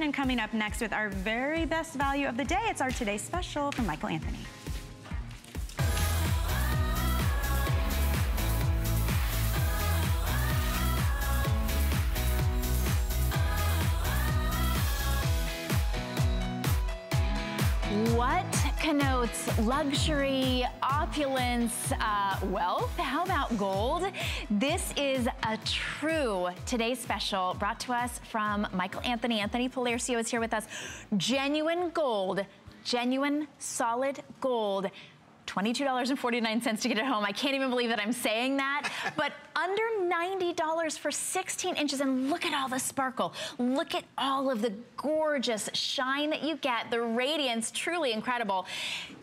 And coming up next with our very best value of the day, it's our Today Special from Michael Anthony. Connotes luxury, opulence, uh, wealth? How about gold? This is a true Today Special brought to us from Michael Anthony. Anthony Paolercio is here with us. Genuine gold, genuine solid gold $22.49 to get it home. I can't even believe that I'm saying that, but under $90 for 16 inches. And look at all the sparkle. Look at all of the gorgeous shine that you get. The radiance, truly incredible.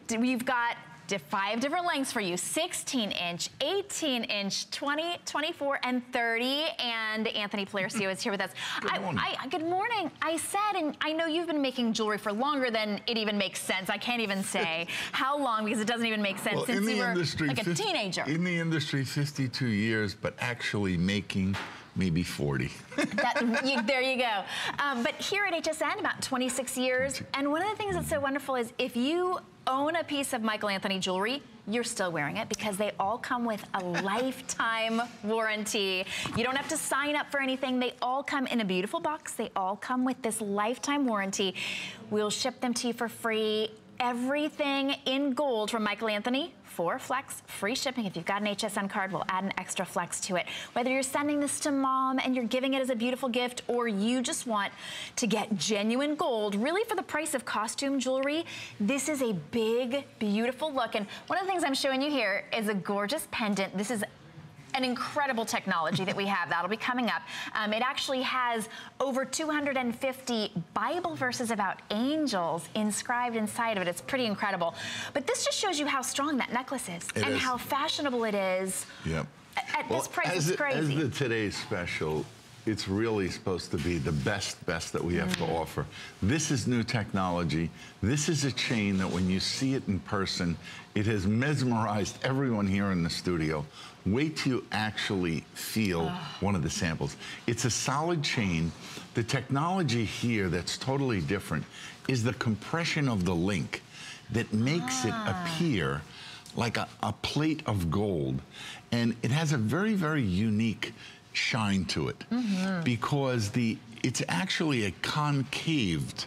We've got five different lengths for you. 16 inch, 18 inch, 20, 24, and 30. And Anthony Paolercio is here with us. Good morning. I, I, good morning. I said, and I know you've been making jewelry for longer than it even makes sense. I can't even say how long because it doesn't even make sense well, since you were industry, like a 50, teenager. In the industry, 52 years, but actually making maybe 40. that, you, there you go. Um, but here at HSN, about 26 years. And one of the things that's so wonderful is if you own a piece of Michael Anthony jewelry, you're still wearing it because they all come with a lifetime warranty. You don't have to sign up for anything. They all come in a beautiful box. They all come with this lifetime warranty. We'll ship them to you for free. Everything in gold from Michael Anthony, for flex, free shipping. If you've got an HSN card, we'll add an extra flex to it. Whether you're sending this to mom and you're giving it as a beautiful gift, or you just want to get genuine gold, really for the price of costume jewelry, this is a big, beautiful look. And one of the things I'm showing you here is a gorgeous pendant. This is an incredible technology that we have. That'll be coming up. Um, it actually has over 250 Bible verses about angels inscribed inside of it. It's pretty incredible. But this just shows you how strong that necklace is it and is. how fashionable it is. Yep. At well, this price, as it's the, crazy. As the today's special, it's really supposed to be the best, best that we have Mm. to offer. This is new technology. This is a chain that when you see it in person, it has mesmerized everyone here in the studio. Wait till you actually feel one of the samples. It's a solid chain. The technology here that's totally different is the compression of the link that makes it Ah. appear like a, a plate of gold. And it has a very, very unique shine to it Mm-hmm. because the it's actually a concaved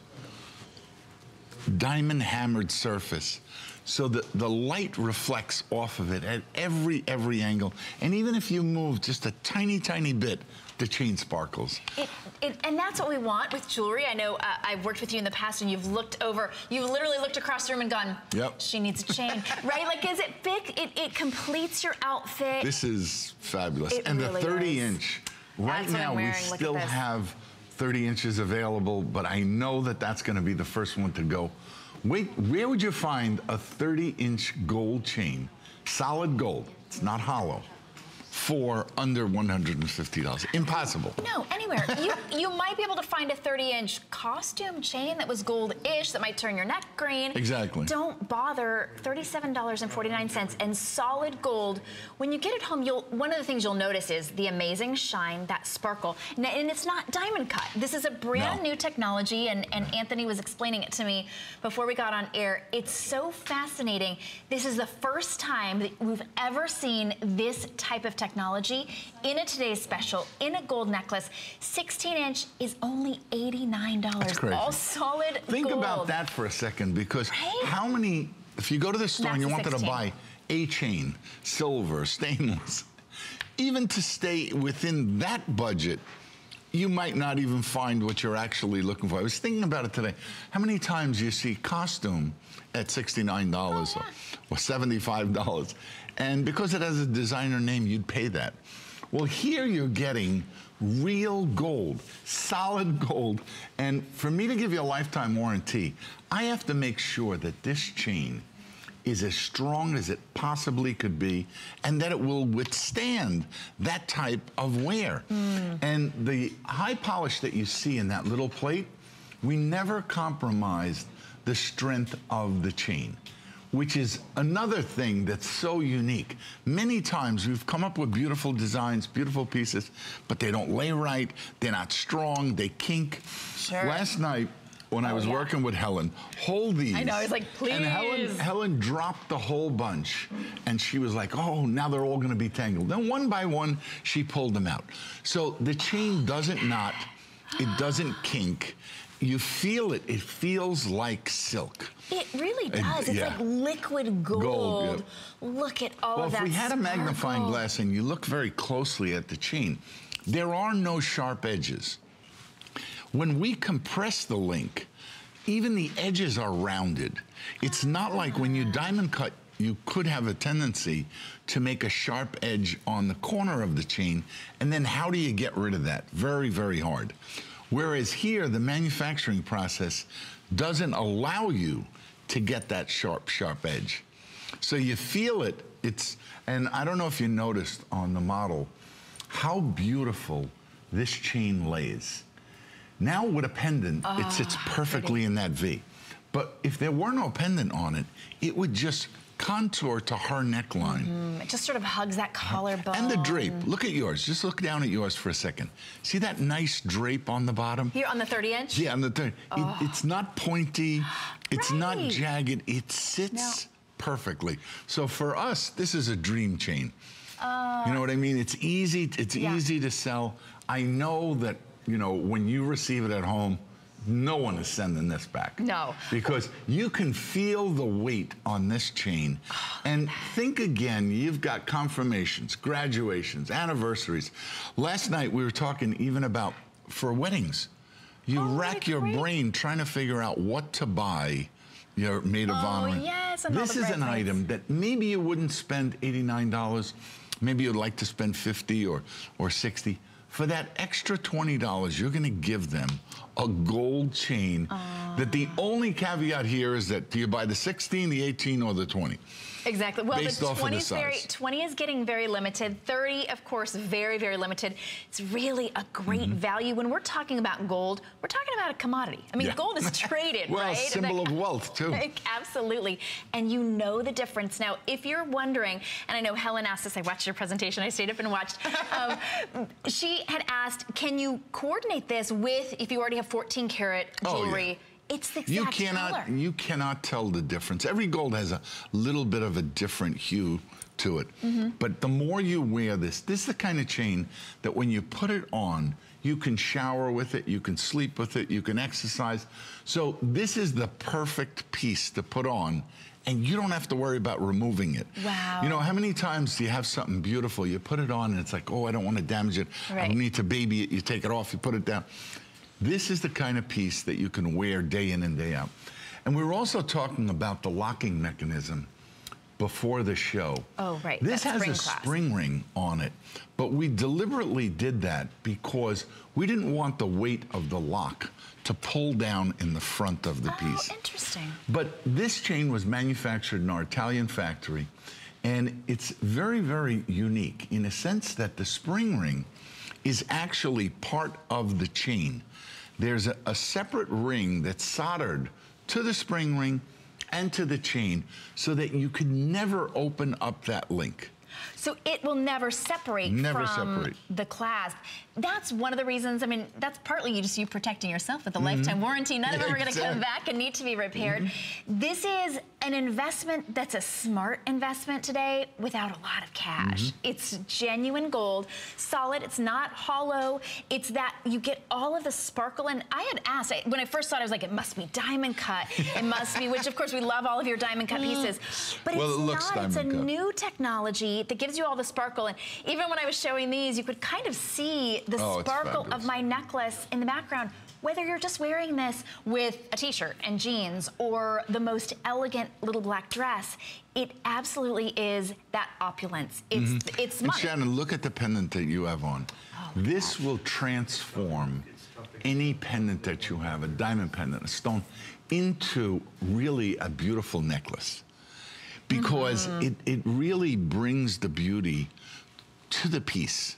diamond hammered surface. So the, the light reflects off of it at every, every angle. And even if you move just a tiny, tiny bit, the chain sparkles. It, it, and that's what we want with jewelry. I know uh, I've worked with you in the past and you've looked over, you've literally looked across the room and gone, Yep. she needs a chain, right? Like, is it big? It, it completes your outfit. This is fabulous. It and really the 30 is. inch, right That's now we still have 30 inches available, but I know that that's gonna be the first one to go. Wait, where would you find a 30 inch gold chain, solid gold, it's not hollow, for under $150? Impossible. No, anywhere. you you might be able to find a 30-inch costume chain that was gold-ish that might turn your neck green. Exactly. Don't bother. $37.49 and solid gold. When you get it home, you'll one of the things you'll notice is the amazing shine, that sparkle. N- And it's not diamond cut. This is a brand No. new technology, and, and Anthony was explaining it to me before we got on air. It's so fascinating. This is the first time that we've ever seen this type of technology in a today's special, in a gold necklace. 16 inch is only $89. That's crazy. All solid Think gold. about that for a second because Right? how many, if you go to the store and you That's wanted to buy a chain, silver, stainless, even to stay within that budget, you might not even find what you're actually looking for. I was thinking about it today. How many times you see costume at $69 Oh, or, or $75? And because it has a designer name, you'd pay that. Well, here you're getting real gold, solid gold. And for me to give you a lifetime warranty, I have to make sure that this chain is as strong as it possibly could be and that it will withstand that type of wear. Hmm. And the high polish that you see in that little plate, we never compromised the strength of the chain. Which is another thing that's so unique. Many times we've come up with beautiful designs, beautiful pieces, but they don't lay right, they're not strong, they kink. Sure. Last night, when I Oh, was yeah. working with Helen, hold these. I know, I was like, please. And Helen, Helen dropped the whole bunch, and she was like, oh, now they're all gonna be tangled. Then one by one, she pulled them out. So the chain doesn't knot, it doesn't kink. You feel it, it feels like silk. It really does. It's yeah. like liquid gold. Gold, Look at all Well, of if we had a magnifying glass and you look very closely at the chain, there are no sharp edges. When we compress the link, even the edges are rounded. It's not like when you diamond cut, you could have a tendency to make a sharp edge on the corner of the chain, and then how do you get rid of that? Very, very hard. Whereas here, the manufacturing process doesn't allow you to get that sharp, sharp edge. So you feel it. It's, and I don't know if you noticed on the model how beautiful this chain lays. Now with a pendant, it sits ah, perfectly in that V. But if there were no pendant on it, it would just contour to her neckline. Mm, it just sort of hugs that collarbone. And the drape. Look at yours. Just look down at yours for a second. See that nice drape on the bottom? Here on the 30 inch? Yeah, on the third. It, oh. it's not pointy. It's not jagged. It sits perfectly. So for us, this is a dream chain. Oh. you know what I mean? It's easy. It's Yeah. easy to sell. I know that you know when you receive it at home. No one is sending this back. No. Because you can feel the weight on this chain. And think again, you've got confirmations, graduations, anniversaries. Last night we were talking even about for weddings. You Oh, rack your agree. brain trying to figure out what to buy your maid of Oh, honor. yes, this is an item that maybe you wouldn't spend $89. Maybe you'd like to spend 50 or, or 60 For that extra $20, you're going to give them a gold chain that the only caveat here is that do you buy the 16, the 18, or the 20? Exactly. Well, Based the off of 20 the is very 20 is getting very limited. 30, of course, very very limited. It's really a great Mm-hmm. value when we're talking about gold. We're talking about a commodity. I mean, Yeah. gold is traded, right? Well, right? symbol Like- of wealth, too. Absolutely. And you know the difference. Now, if you're wondering, and I know Helen asked this, I watched your presentation, I stayed up and watched. Um, she had asked, can you coordinate this with if you already have 14 karat Oh, yeah. It's the exact You cannot color. you cannot tell the difference. Every gold has a little bit of a different hue to it. Mm-hmm. But the more you wear this, this is the kind of chain that when you put it on, you can shower with it, you can sleep with it, you can exercise. So this is the perfect piece to put on and you don't have to worry about removing it. Wow. You know, how many times do you have something beautiful, you put it on and it's like, oh, I don't want to damage it. I Right. don't need to baby it. You take it off, you put it down. This is the kind of piece that you can wear day in and day out. And we were also talking about the locking mechanism before the show. Oh, right, This has a spring ring on it, but we deliberately did that because we didn't want the weight of the lock to pull down in the front of the piece. Oh, interesting. But this chain was manufactured in our Italian factory, and it's very, very unique in a sense that the spring ring is actually part of the chain. There's a, a separate ring that's soldered to the spring ring and to the chain so that you could never open up that link. So it will never separate Never from separate. the clasp. That's one of the reasons. I mean, that's partly you just you protecting yourself with a lifetime warranty. None of them are going to come. Back and need to be repaired. This is an investment that's a smart investment today without a lot of cash. Mm-hmm. It's genuine gold, solid. It's not hollow. It's that you get all of the sparkle. And I had asked I, when I first saw it, I was like, it must be diamond cut. It must be, which of course we love all of your diamond cut pieces. But Well, it's it not. It's a cut. new technology that gives you all the sparkle. And even when I was showing these, you could kind of see the Oh, sparkle of my necklace in the background. Whether you're just wearing this with a t-shirt and jeans or the most elegant little black dress, it absolutely is that opulence. It's mm-hmm. it's And. Shannon, look at the pendant that you have on. Oh, this will transform any pendant that you have, a diamond pendant, a stone, into really a beautiful necklace. Because mm-hmm. it, it really brings the beauty to the piece.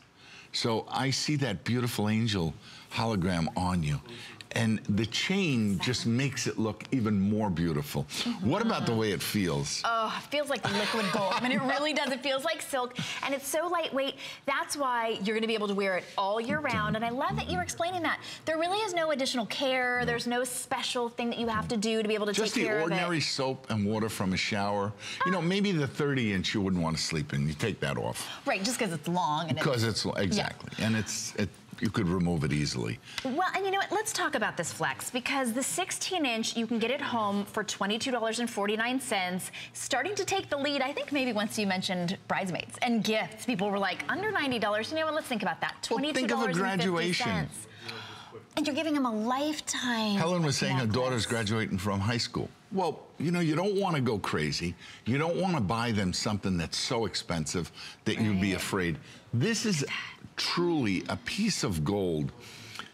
So I see that beautiful angel hologram on you. And the chain just makes it look even more beautiful. What about the way it feels? Oh, it feels like liquid gold. I mean, it really does. It feels like silk, and it's so lightweight. That's why you're gonna be able to wear it all year round, and I love that you're explaining that. There really is no additional care. There's no special thing that you have to do to be able to Just take care the of it. ordinary soap and water from a shower. You know, maybe the 30 inch you wouldn't want to sleep in. You take that off. Right, just because it's long and Because it's, exactly. And it's, it, you could remove it easily. Well, and you know what? Let's talk about this flex because the 16 inch, you can get it home for $22.49. Starting to take the lead, I think maybe once you mentioned bridesmaids and gifts, people were like, under $90. You know what? Let's think about that. Well, think of a graduation. $22.50. And you're giving them a lifetime. Helen was saying her daughter's graduating from high school. Well, you know, you don't want to go crazy. You don't want to buy them something that's so expensive that you'd be afraid. This is truly a piece of gold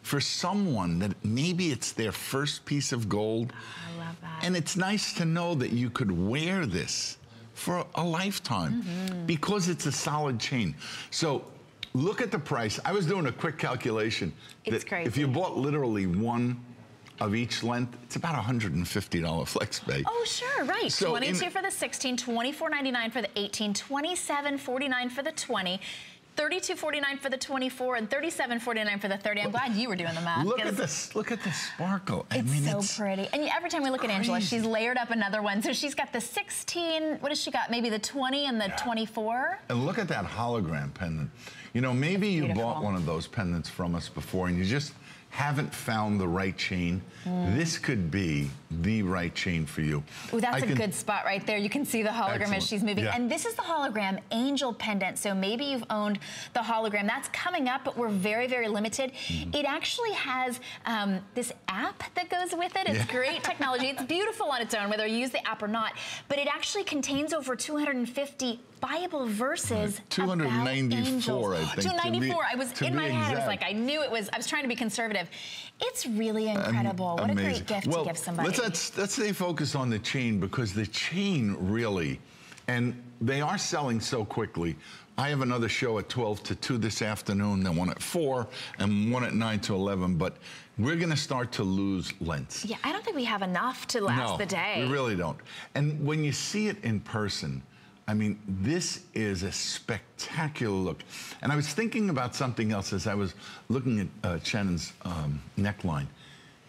for someone that maybe it's their first piece of gold. I love that. And it's nice to know that you could wear this for a lifetime Mm-hmm. because it's a solid chain. So look at the price. I was doing a quick calculation. It's that If you bought literally one of each length, it's about $150 flex pay. Oh, sure, right. So in- 22 for the 16, 24.99 for the 18, 27.49 for the 20. 32.49 for the 24 and 37.49 for the 30. I'm glad you were doing the math. Look at this. Look at the sparkle. I It's mean, so it's pretty. And every time we look at Angela, she's layered up another one. So she's got the 16, what has she got? Maybe the 20 and the 24? And look at that hologram pendant. You know, maybe you bought one of those pendants from us before and you just haven't found the right chain. Mm. This could be the right chain for you. Oh, that's I a can- good spot right there. You can see the hologram Excellent. as she's moving. Yeah. And this is the hologram angel pendant. So maybe you've owned the hologram. That's coming up, but we're very, very limited. Mm-hmm. It actually has um, this app that goes with it. It's Yeah. great technology. It's beautiful on its own, whether you use the app or not. But it actually contains over 250 Bible verses. about 294, angels. I think, to be- 294. I was in my head. I was like, I knew it was. I was trying to be conservative. It's really incredible. what a great gift well, to give somebody. Let's, let's, let's stay focused on the chain because the chain really, and they are selling so quickly. I have another show at 12 to 2 this afternoon, then one at 4, and one at 9 to 11, but we're going to start to lose lengths. Yeah, I don't think we have enough to last no, the day. we really don't. And when you see it in person, I mean, this is a spectacular look. And I was thinking about something else as I was looking at uh, Shannon's um, neckline.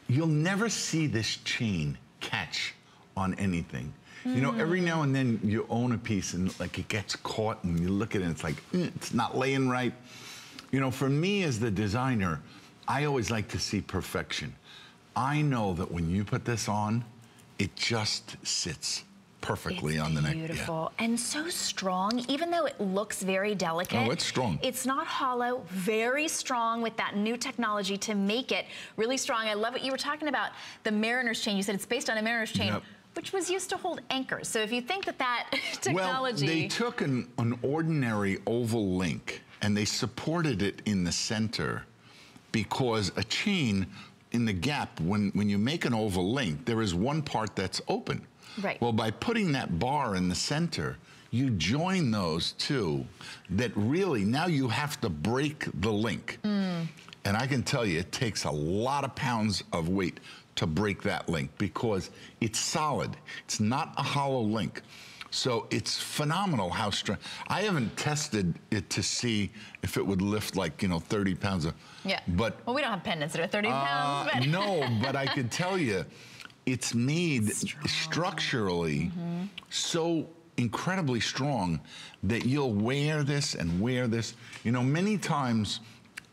You'll never see this chain catch on anything. You know, every now and then you own a piece and like it gets caught and you look at it and it's like, "Mm, it's not laying right. You know, for me as the designer, I always like to see perfection. I know that when you put this on, it just sits perfectly It's on the neck. Yeah. Beautiful and so strong. Even though it looks very delicate, Oh, it's strong. It's not hollow. Very strong with that new technology to make it really strong. I love what you were talking about. The Mariner's chain. You said it's based on a Mariner's chain. Yep. Which was used to hold anchors. So if you think that that technology... Well, they took an, an ordinary oval link and they supported it in the center because a chain in the gap, when, when you make an oval link, there is one part that's open. Right. Well, by putting that bar in the center, you join those two that really now you have to break the link. Mm. And I can tell you, it takes a lot of pounds of weight to break that link because it's solid. It's not a hollow link. So it's phenomenal how strong. I haven't tested it to see if it would lift like, you know, 30 pounds of. yeah. But well, we don't have pendants that are 30 uh, pounds. But no, but I could tell you, it's made Strong. structurally mm-hmm. so incredibly strong that you'll wear this and wear this. You know, many times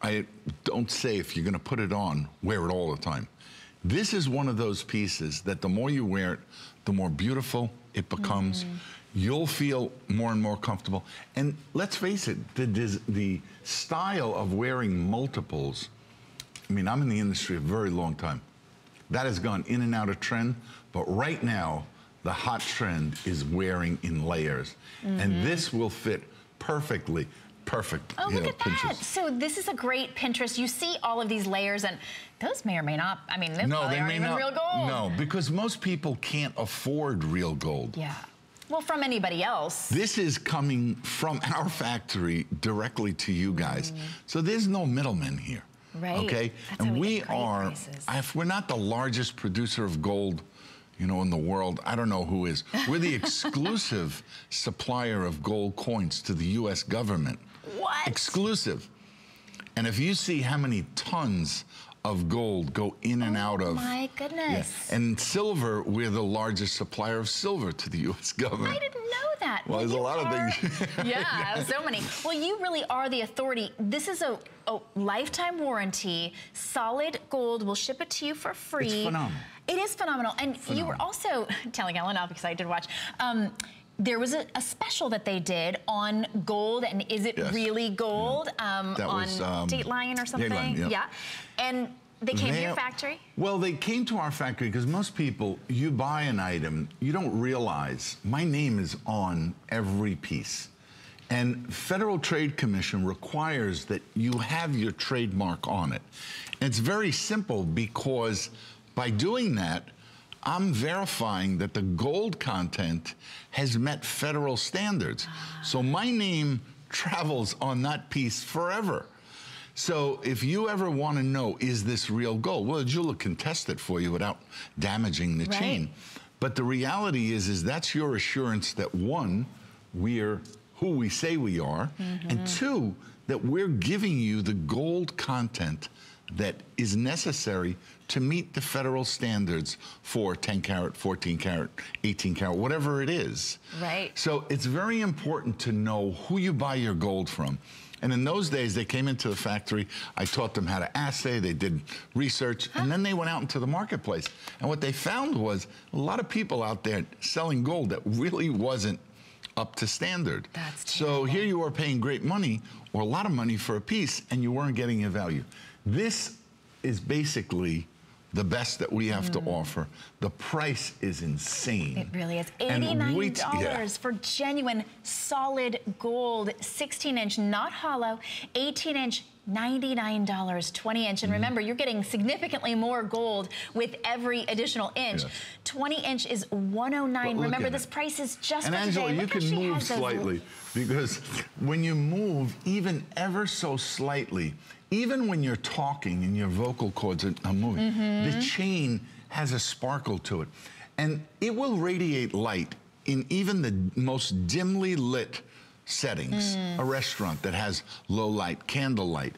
I don't say if you're going to put it on, wear it all the time. This is one of those pieces that the more you wear it, the more beautiful it becomes. Mm-hmm. You'll feel more and more comfortable. And let's face it, the, the style of wearing multiples I mean, I'm in the industry a very long time. That has gone in and out of trend, but right now, the hot trend is wearing in layers. And mm-hmm. this will fit perfectly, perfect. Oh, look know, at that. So this is a great Pinterest. You see all of these layers, and those may or may not, I mean, No, they aren't may even not. real gold. No, because most people can't afford real gold. Yeah. Well, from anybody else. This is coming from our factory directly to you guys. Mm-hmm. So there's no middleman here. Right. Okay. That's and we we are, if we're not the largest producer of gold, you know, in the world, I don't know who is. We're the exclusive supplier of gold coins to the U.S. government. What? Exclusive. And if you see how many tons of gold go in and out of. Oh my Yeah. goodness. And silver, we're the largest supplier of silver to the U.S. government. I didn't know that. Well, there's a you lot of things. yeah, so many. Well, you really are the authority. This is a, a lifetime warranty. Solid gold. We'll ship it to you for free. It's phenomenal. It is phenomenal. And you were also telling Ellen, I'll be excited to watch. Um, there was a, a special that they did on gold and is it Yes. really gold um, That on was, um, Dateline or something? Dateline, yeah. And they came to your factory? Well, they came to our factory because most people, you buy an item, you don't realize my name is on every piece. And Federal Trade Commission requires that you have your trademark on it. And it's very simple because by doing that, I'm verifying that the gold content has met federal standards. So my name travels on that piece forever. So if you ever want to know, is this real gold? Well, Jula can test it for you without damaging the Right. chain. But the reality is, is that's your assurance that one, we're who we say we are, and mm-hmm. two, that we're giving you the gold content that is necessary to meet the federal standards for 10 carat, 14 carat, 18 carat, whatever it is. Right. So it's very important to know who you buy your gold from. And in those days, they came into the factory. I taught them how to assay. They did research, and then they went out into the marketplace. And what they found was a lot of people out there selling gold that really wasn't up to standard. That's terrible. so here you are paying great money or a lot of money for a piece, and you weren't getting your value. This is basically the best that we have to offer. The price is insane. It really is. $89 we- yeah. for genuine solid gold, 16 inch, not hollow, 18 inch. $99, 20 inch. Mm-hmm. And remember, you're getting significantly more gold with every additional inch. Yes. 20 inch is 109. Remember, this price is just And for Angela, today. you Look how can move slightly because when you move, even ever so slightly, even when you're talking and your vocal cords are, moving, Mm-hmm. the chain has a sparkle to it. And it will radiate light in even the most dimly lit settings. Mm. A restaurant that has low light, candlelight.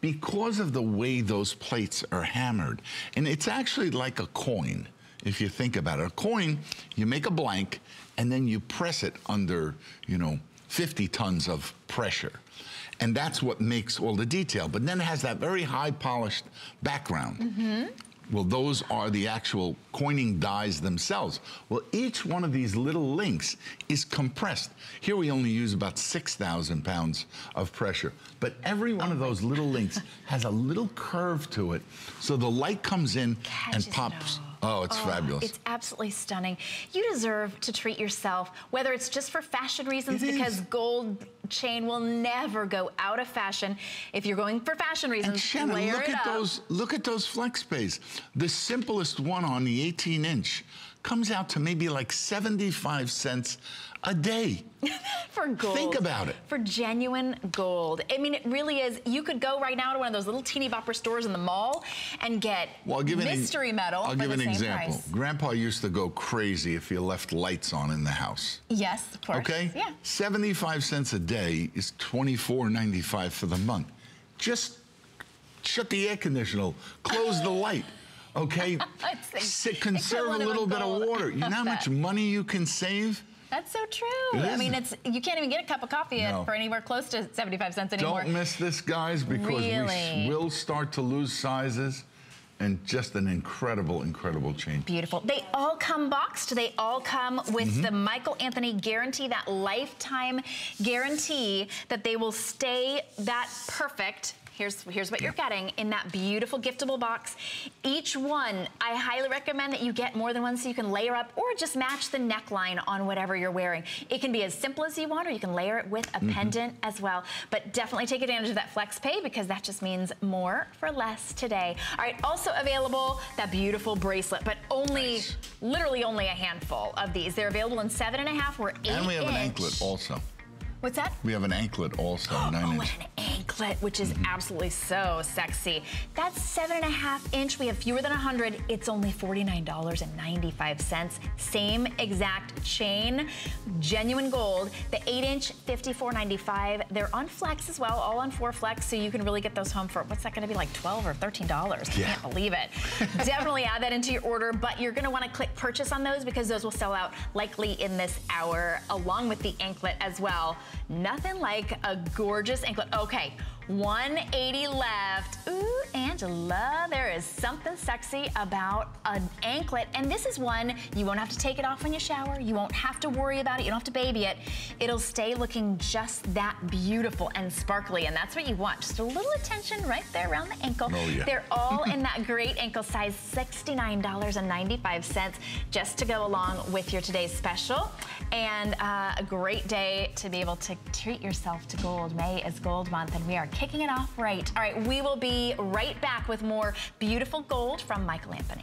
Because of the way those plates are hammered. And it's actually like a coin if you think about it. A coin, you make a blank and then you press it under, you know, 50 tons of pressure. And that's what makes all the detail. But then it has that very high polished background. Well, those are the actual coining dies themselves. Well, each one of these little links is compressed. Here we only use about 6,000 pounds of pressure, but every one of those little links has a little curve to it. So the light comes in Catches and pops. Oh, it's oh, fabulous. It's absolutely stunning. You deserve to treat yourself, whether it's just for fashion reasons, It is. because gold chain will never go out of fashion. If you're going for fashion reasons, And Shannon, look at up. those. Look at those flex pays. The simplest one on the 18 inch comes out to maybe like 75 cents a day. for gold. Think about it. For genuine gold. I mean, it really is. You could go right now to one of those little teeny bopper stores in the mall and get Well, I'll give an mystery metal I'll give an example. price. Grandpa used to go crazy if you left lights on in the house. Yes, of course. Okay? Yeah. 75 cents a day is 24.95 for the month. Just shut the air conditioner, close the light. Okay? Sit, conserve a equivalent of a little bit of water. You know how much money you can save? That's so true. I mean, it's you can't even get a cup of coffee No. for anywhere close to 75 cents anymore. Don't miss this, guys, because we Really? s- will start to lose sizes and just an incredible, incredible change. Beautiful. They all come boxed. They all come with Mm-hmm. the Michael Anthony guarantee, that lifetime guarantee that they will stay that perfect. Here's, here's what you're getting in that beautiful giftable box. Each one, I highly recommend that you get more than one so you can layer up or just match the neckline on whatever you're wearing. It can be as simple as you want or you can layer it with a mm-hmm. pendant as well. But definitely take advantage of that flex pay because that just means more for less today. All right, also available that beautiful bracelet, but only, Nice. literally only a handful of these. They're available in seven and a half or eight And we have an anklet also. What's that? We have an anklet also, nine oh, inch. an anklet, which is mm-hmm. absolutely so sexy. That's seven and a half inch. We have fewer than 100. It's only $49.95. Same exact chain, genuine gold. The eight inch, $54.95. They're on flex as well, all on four flex, so you can really get those home for, what's that gonna be like, 12 or $13? Yeah. I can't believe it. Definitely add that into your order, but you're gonna wanna click purchase on those because those will sell out likely in this hour, along with the anklet as well. Nothing like a gorgeous anklet. Okay, 180 left. Ooh, Angela, there is something sexy about an anklet. And this is one, you won't have to take it off when you shower. You won't have to worry about it. You don't have to baby it. It'll stay looking just that beautiful and sparkly. And that's what you want. Just a little attention right there around the ankle. Oh, yeah. They're all in that great ankle size, $69.95 just to go along with your today's special. And uh, a great day to be able to treat yourself to gold. May is gold month and we are kicking it off right. All right, we will be right back with more beautiful gold from Michael Anthony.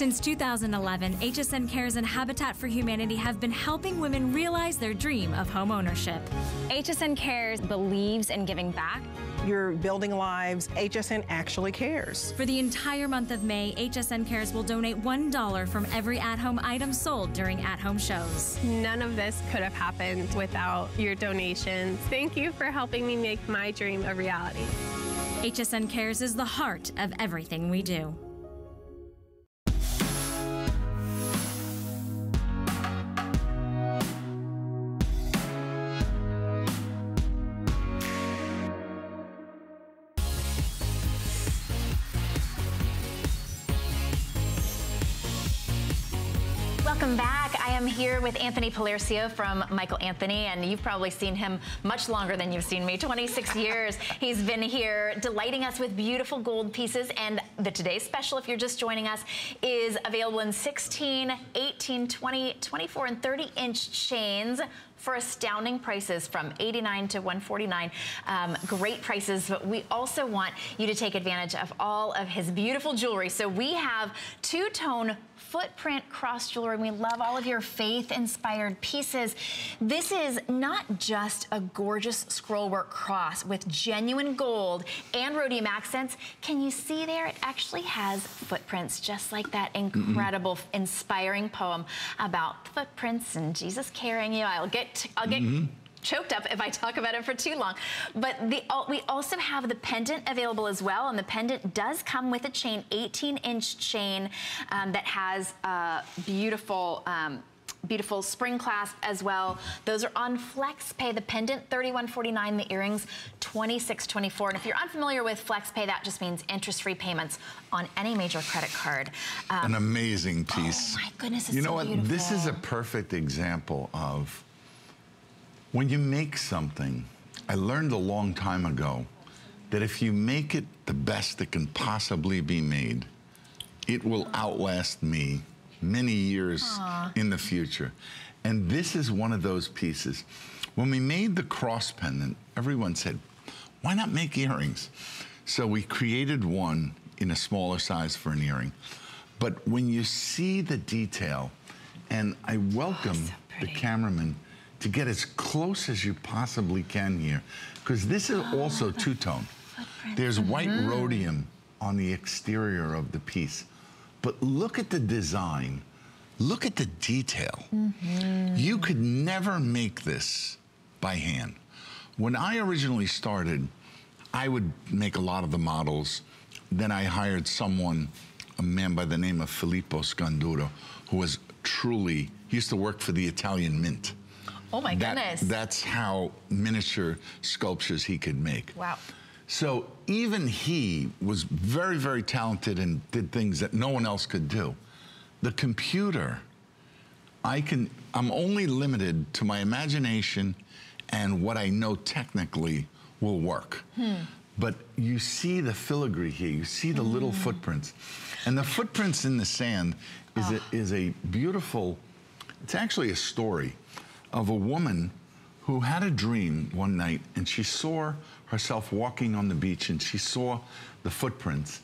Since 2011, HSN Cares and Habitat for Humanity have been helping women realize their dream of home ownership. HSN Cares believes in giving back. You're building lives. HSN actually cares. For the entire month of May, HSN Cares will donate $1 from every at-home item sold during at-home shows. None of this could have happened without your donations. Thank you for helping me make my dream a reality. HSN Cares is the heart of everything we do. Here with Anthony Paolercio from Michael Anthony, and you've probably seen him much longer than you've seen me, 26 years. He's been here delighting us with beautiful gold pieces, and the today's special, if you're just joining us, is available in 16, 18, 20, 24, and 30 inch chains for astounding prices from 89 to 149. Um, great prices, but we also want you to take advantage of all of his beautiful jewelry. So we have two-tone footprint cross jewelry. We love all of your faith-inspired pieces. This is not just a gorgeous scrollwork cross with genuine gold and rhodium accents. Can you see there? It actually has footprints, just like that incredible, mm -hmm. inspiring poem about footprints and Jesus carrying you. I'll get, I'll get mm -hmm choked up if I talk about it for too long. But the, we also have the pendant available as well, and the pendant does come with a chain, 18-inch chain um, that has a beautiful um, beautiful spring clasp as well. Those are on flex pay. The pendant, $31.49. The earrings, $26.24. And if you're unfamiliar with flex pay, that just means interest-free payments on any major credit card. Um, An amazing piece. Oh my goodness, You know so what? Beautiful. This is a perfect example of when you make something, I learned a long time ago that if you make it the best that can possibly be made, it will outlast me many years Aww. in the future. And this is one of those pieces. When we made the cross pendant, everyone said, why not make earrings? So we created one in a smaller size for an earring. But when you see the detail, and I welcome oh, so the cameraman to get as close as you possibly can here, because this is oh, also two-tone. There's mm -hmm. white rhodium on the exterior of the piece. But look at the design. Look at the detail. Mm -hmm. You could never make this by hand. When I originally started, I would make a lot of the models. Then I hired someone, a man by the name of Filippo Scanduro, who was truly, he used to work for the Italian Mint. Oh my That- goodness. That's how miniature sculptures he could make. wow. So even he was very, very talented and did things that no one else could do. The computer, I can, I'm only limited to my imagination and what I know technically will work. Hmm. But you see the filigree here, you see the little hmm. footprints. And the footprints in the sand is, a, ah. is a beautiful, it's actually a story of a woman who had a dream one night and she saw herself walking on the beach and she saw the footprints.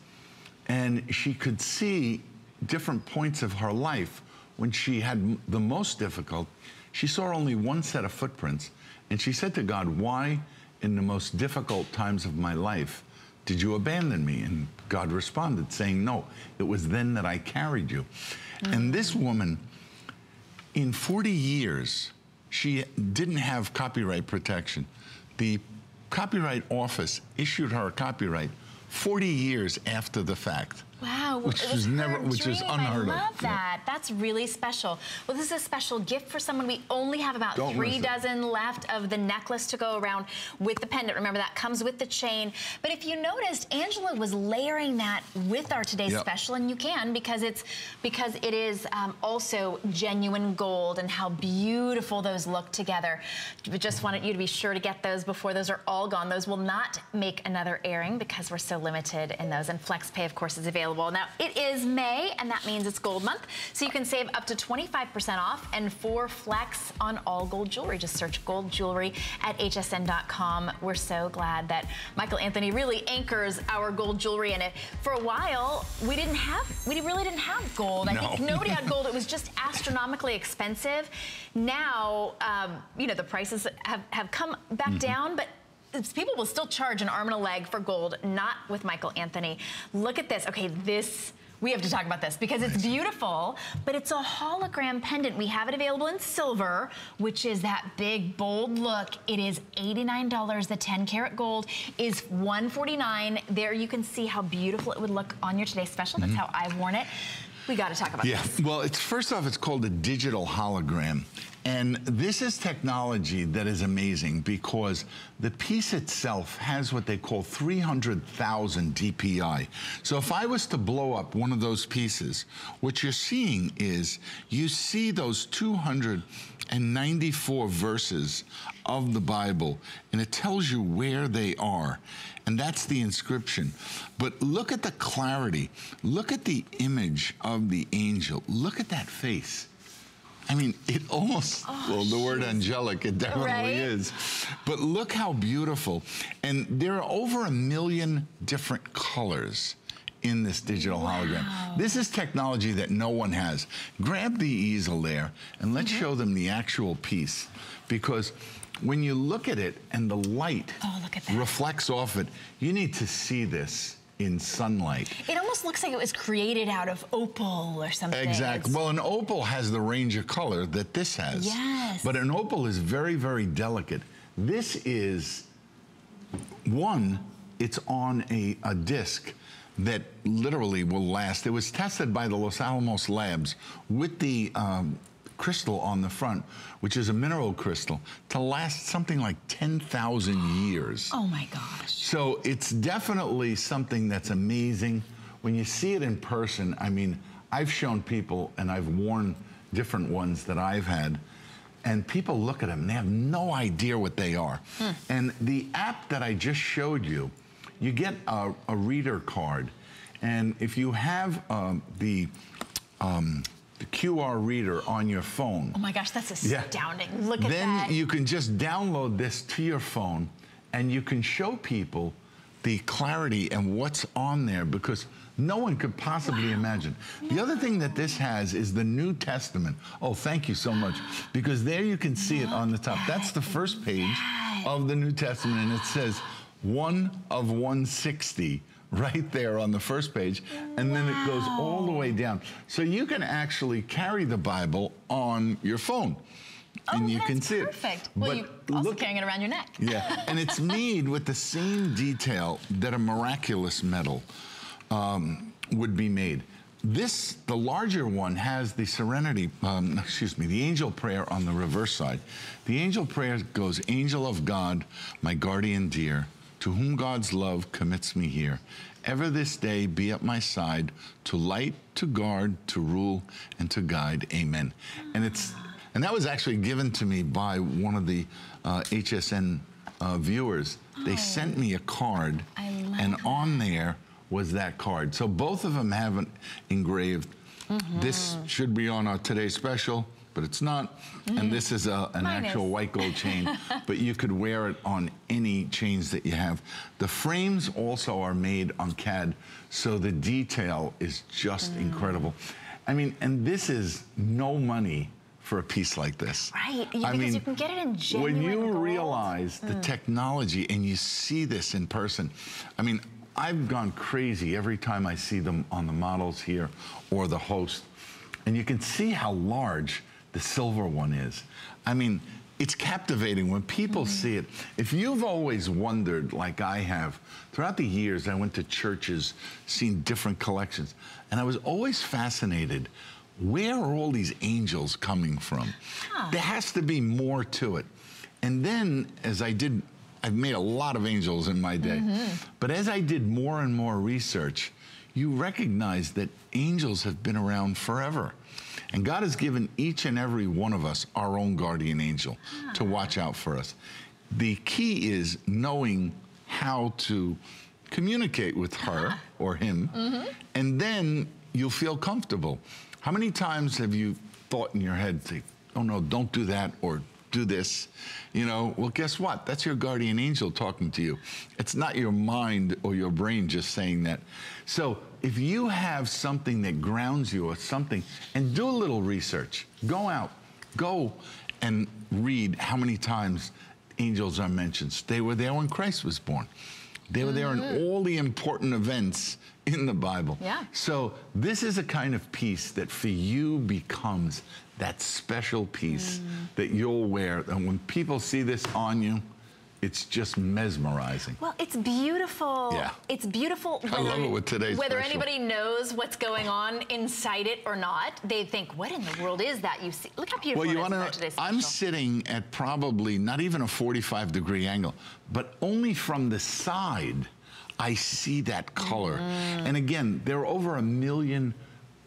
And she could see different points of her life when she had the most difficult. She saw only one set of footprints and she said to god why in the most difficult times of my life did you abandon me? And god responded saying no it was then that i carried you. And this woman in 40 years, she didn't have copyright protection. The Copyright Office issued her a copyright 40 years after the fact. Wow, Which was never- which is unheard of. I love Yeah. that. That's really special. Well, this is a special gift for someone. We only have about Don't three miss it. dozen left of the necklace to go around with the pendant. Remember, that comes with the chain. But if you noticed, Angela was layering that with our today's Yep. special, and you can because it's because it is um, also genuine gold and how beautiful those look together. We just wanted you to be sure to get those before those are all gone. Those will not make another airing because we're so limited in those. And FlexPay, of course, is available. Now, it is May, and that means it's gold month. So you can save up to 25% off and for Flex on all gold jewelry. Just search gold jewelry at hsn.com. We're so glad that Michael Anthony really anchors our gold jewelry. And it, for a while, we didn't have, we really didn't have gold. I think nobody had gold. It was just astronomically expensive. Now, um, you know, the prices have, have come back Mm-hmm. down, but people will still charge an arm and a leg for gold, not with Michael Anthony. Look at this. Okay, this. We have to talk about this because it's beautiful, but it's a hologram pendant. We have it available in silver, which is that big, bold look. It is $89. The 10 karat gold is 149. There you can see how beautiful it would look on your today's special. That's mm-hmm. how I've worn it. We got to talk about Yeah, this. well, it's first off, it's called a digital hologram. And this is technology that is amazing because the piece itself has what they call 300,000 DPI. So if I was to blow up one of those pieces, what you're seeing is you see those 294 verses of the Bible, and it tells you where they are. And that's the inscription. But look at the clarity. Look at the image of the angel. Look at that face. I mean, it almost, well, the word angelic, it definitely Right? is. But look how beautiful. And there are over a million different colors in this digital hologram. This is technology that no one has. Grab the easel there and let's Mm-hmm. show them the actual piece because when you look at it and the light Oh, look at that. reflects off it, you need to see this in sunlight. It almost looks like it was created out of opal or something. Exactly. It's- Well, an opal has the range of color that this has. Yes. But an opal is very, very delicate. This is one, it's on a, a disc that literally will last. It was tested by the Los Alamos labs with the um, crystal on the front, which is a mineral crystal, to last something like 10,000 years. oh my gosh. So it's definitely something that's amazing. When you see it in person, I mean, I've shown people and I've worn different ones that I've had, and people look at them and they have no idea what they are. And the app that I just showed you, you get a, a reader card. And if you have um, the, um, the QR reader on your phone, Oh my gosh, that's Yeah. astounding. Look at then that. Then you can just download this to your phone and you can show people the clarity and what's on there because no one could possibly imagine. The other thing that this has is the New Testament. Oh, thank you so much. Because there you can see it on the top. That's the first page of the New Testament and it says one of 160 right there on the first page and then it goes all the way down. So you can actually carry the Bible on your phone. and oh, you that's can see perfect. it. Well, But you also look- carrying it around your neck. Yeah, and it's made with the same detail that a miraculous medal um, would be made. This, the larger one, has the Serenity, um, excuse me, the angel prayer on the reverse side. The angel prayer goes, Angel of God, my guardian dear, to whom God's love commits me here. Ever this day be at my side, to light, to guard, to rule, and to guide. Amen. And it's and that was actually given to me by one of the uh, HSN uh, viewers. They sent me a card, and on there was that card. So both of them have it engraved. This should be on our Today Special, but it's not. And this is a, an actual white gold chain, but you could wear it on any chains that you have. The frames also are made on CAD, so the detail is just Mm. incredible. I mean, and this is no money for a piece like this. Right, you- I because mean, you can get it in When genuine you gold. Mm. realize the technology and you see this in person, I mean, I've gone crazy every time I see them on the models here or the host. And you can see how large the silver one is. I mean, it's captivating when people Mm-hmm. see it. If you've always wondered, like I have, throughout the years, I went to churches, seen different collections, and I was always fascinated. Where are all these angels coming from? There has to be more to it. And then, as I did, I've made a lot of angels in my day, but as I did more and more research, you recognize that angels have been around forever. And God has given each and every one of us our own guardian angel to ah. watch out for us. The key is knowing how to communicate with her ah. or him, mm-hmm. and then you'll feel comfortable. How many times have you thought in your head, say, oh no, don't do that, or do this? You know, well, guess what? That's your guardian angel talking to you. It's not your mind or your brain just saying that. So if you have something that grounds you or something, and do a little research, go out, go and read how many times angels are mentioned. They were there when Christ was born. They were there in mm-hmm. all the important events in the Bible. Yeah. So this is a kind of piece that for you becomes that special piece mm. that you'll wear. And when people see this on you, it's just mesmerizing. Well, it's beautiful. Yeah. It's beautiful. I love it with today's Whether special. anybody knows what's going on inside it or not, they think, what in the world is that you see? Look how beautiful Well, you it is want about to today's I'm sitting at probably not even a 45 degree angle, but only from the side, I see that color. Mm. And again, there are over a million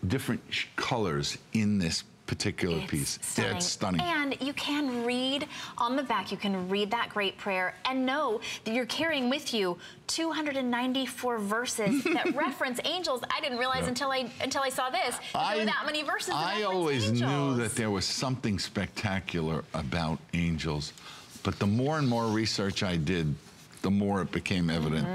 different colors in this particular It's piece. Stunning. Yeah, it's stunning. And you can read on the back, you can read that great prayer and know that you're carrying with you 294 verses that reference angels. I didn't realize Yeah. until I until I saw this that there were that many verses I always knew that there was something spectacular about angels, but the more and more research I did, the more it became evident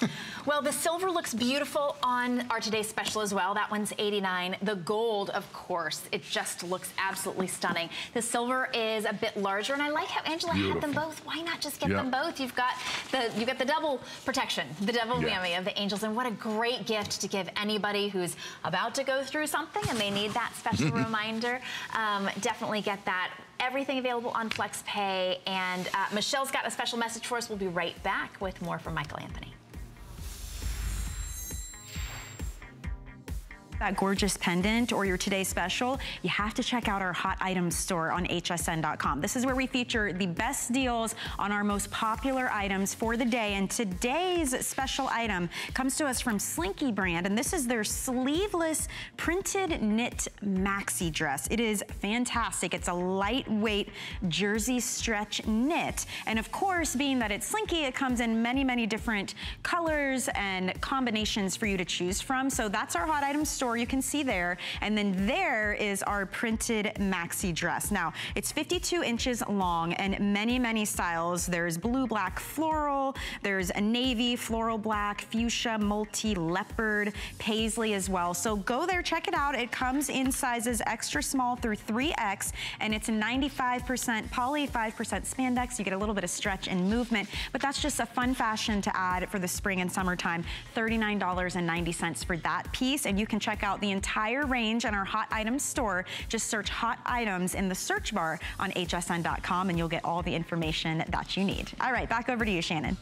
that Well, the silver looks beautiful on our today's special as well. That one's 89. The gold, of course, it just looks absolutely stunning. The silver is a bit larger, and I like how Angela had them both. Why not just get Yeah. them both? You've got the you've got the double protection, the double Yeah. whammy of the angels, and what a great gift to give anybody who's about to go through something and they need that special reminder. Um, definitely get that. Everything available on FlexPay, and uh, Michelle's got a special message for us. We'll be right back with more from Michael Anthony. That gorgeous pendant or your today's special, you have to check out our hot items store on hsn.com. This is where we feature the best deals on our most popular items for the day. And today's special item comes to us from Slinky brand, and this is their sleeveless printed knit maxi dress. It is fantastic. It's a lightweight jersey stretch knit. And of course, being that it's Slinky, it comes in many, many different colors and combinations for you to choose from. So that's our hot item store you can see there. And then there is our printed maxi dress. Now, it's 52 inches long and many, many styles. There's blue, black, floral. There's a navy, floral black, fuchsia, multi, leopard, paisley as well. So go there, check it out. It comes in sizes extra small through 3X and it's 95% poly, 5% spandex. You get a little bit of stretch and movement, but that's just a fun fashion to add for the spring and summertime. $39.90 for that piece. And you can check check out the entire range in our hot items store. Just search hot items in the search bar on hsn.com and you'll get all the information that you need. All right, back over to you, Shannon.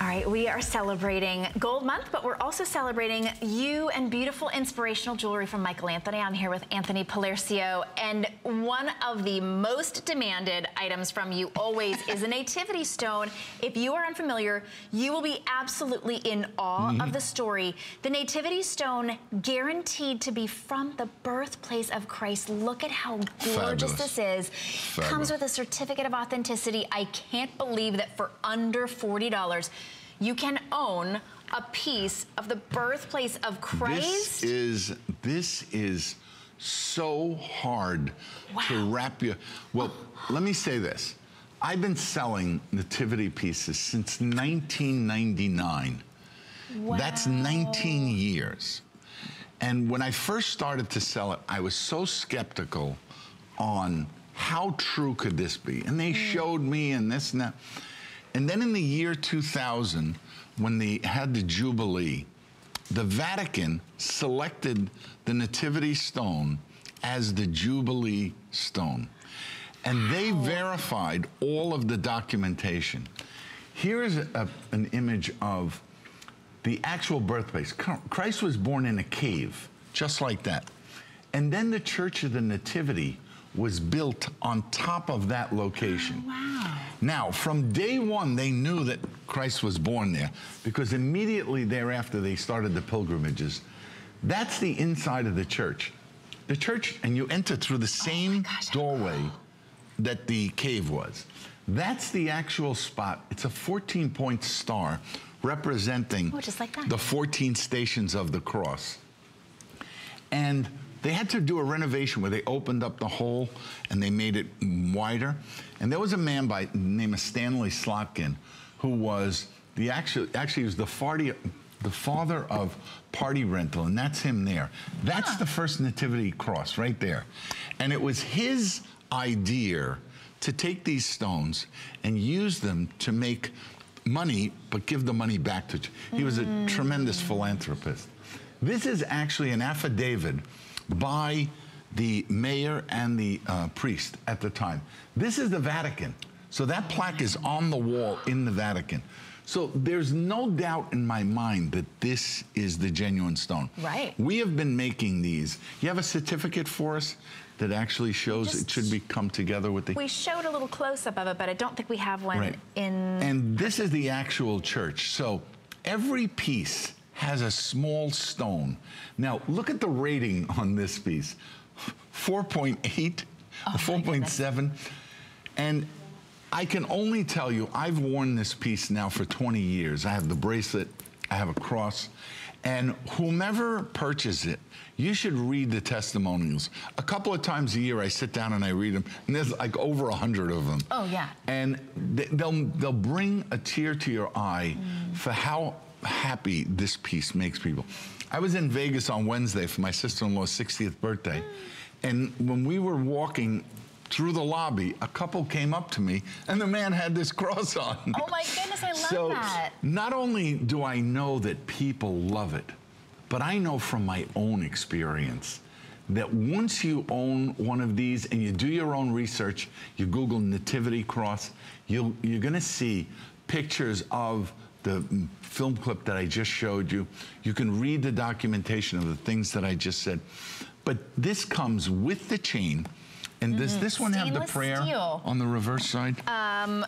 All right, we are celebrating Gold Month, but we're also celebrating you and beautiful inspirational jewelry from Michael Anthony. I'm here with Anthony Paolercio, and one of the most demanded items from you always is a nativity stone. If you are unfamiliar, you will be absolutely in awe mm -hmm. of the story. The nativity stone guaranteed to be from the birthplace of Christ. Look at how gorgeous Fabulous. this is. Fabulous. Comes with a certificate of authenticity. I can't believe that for under $40, you can own a piece of the birthplace of Christ. This is, this is so hard wow. to wrap you. Well, let me say this. I've been selling nativity pieces since 1999. Wow. That's 19 years. And when I first started to sell it, I was so skeptical on how true could this be? And they mm. showed me and this and that. And then in the year 2000, when they had the Jubilee, the Vatican selected the Nativity Stone as the Jubilee Stone. And they verified all of the documentation. Here is a, an image of the actual birthplace. Christ was born in a cave, just like that. And then the Church of the Nativity was built on top of that location. Oh, wow. Now, from day one, they knew that Christ was born there because immediately thereafter they started the pilgrimages. That's the inside of the church. The church, and you enter through the oh same oh gosh, doorway that the cave was. That's the actual spot. It's a 14 point star representing oh, like the 14 stations of the cross. And they had to do a renovation where they opened up the hole and they made it wider. And there was a man by the name of Stanley Slotkin who was the actually actually was the farty, the father of party rental, and that's him there. That's the first nativity cross right there. And it was his idea to take these stones and use them to make money, but give the money back to. He was a mm. tremendous philanthropist. This is actually an affidavit by the mayor and the uh, priest at the time. This is the Vatican. So that plaque is on the wall in the Vatican. So there's no doubt in my mind that this is the genuine stone. Right. We have been making these. You have a certificate for us that actually shows Just, it should be come together with the... We showed a little close-up of it, but I don't think we have one right. in... And this is the actual church. So every piece has a small stone. Now, look at the rating on this piece. 4.8, oh 4.7. And I can only tell you, I've worn this piece now for 20 years. I have the bracelet, I have a cross, and whomever purchases it, you should read the testimonials. A couple of times a year, I sit down and I read them, and there's like over a hundred of them. Oh yeah. And they'll they'll bring a tear to your eye mm. for how happy this piece makes people. I was in Vegas on Wednesday for my sister-in-law's 60th birthday. And when we were walking through the lobby, a couple came up to me and the man had this cross on. Oh my goodness, I love so that. Not only do I know that people love it, but I know from my own experience that once you own one of these and you do your own research, you Google Nativity Cross, you you're gonna see pictures of the film clip that I just showed you. You can read the documentation of the things that I just said. But this comes with the chain. And does mm, this one have the prayer steel. on the reverse side? Um,